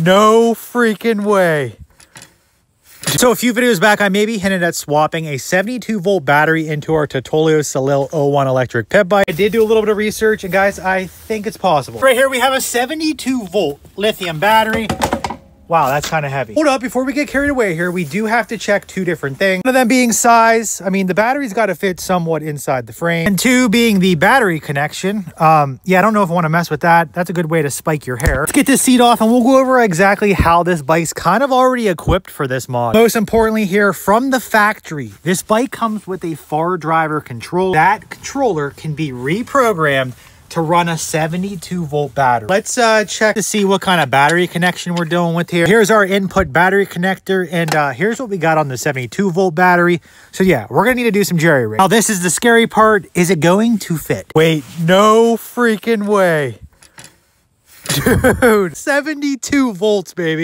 no freaking way. So a few videos back, I maybe hinted at swapping a 72 volt battery into our Tuttio Soleil 01 electric pit bike. I did do a little bit of research and guys, I think it's possible. Right here, we have a 72 volt lithium battery. Wow, that's kind of heavy. Hold up, before we get carried away here, we do have to check two different things. One of them being size. I mean, the battery's got to fit somewhat inside the frame. And two being the battery connection. Um, yeah, I don't know if I want to mess with that. That's a good way to spike your hair. Let's get this seat off and we'll go over exactly how this bike's kind of already equipped for this mod. Most importantly here, from the factory, this bike comes with a Fardriver control. That controller can be reprogrammed to run a 72 volt battery. Let's uh, check to see what kind of battery connection we're dealing with here. Here's our input battery connector and uh, here's what we got on the 72 volt battery. So yeah, we're gonna need to do some jerry rig. Now this is the scary part. Is it going to fit? Wait, no freaking way. Dude, 72 volts, baby.